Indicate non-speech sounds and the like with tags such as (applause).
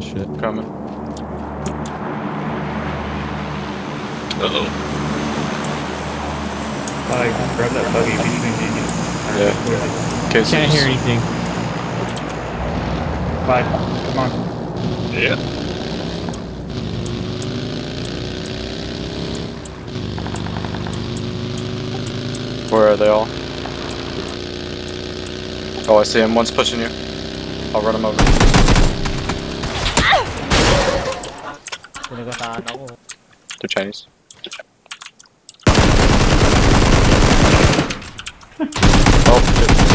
shit. Coming. Uh-oh. Hi, grab that buggy between me and you. Yeah. Okay, Can't hear anything. Bye. Come on. Yeah. Where are they all? Oh, I see him. One's pushing you. I'll run him over. Pinagataan ako. They're Chinese. (laughs) oh, shit.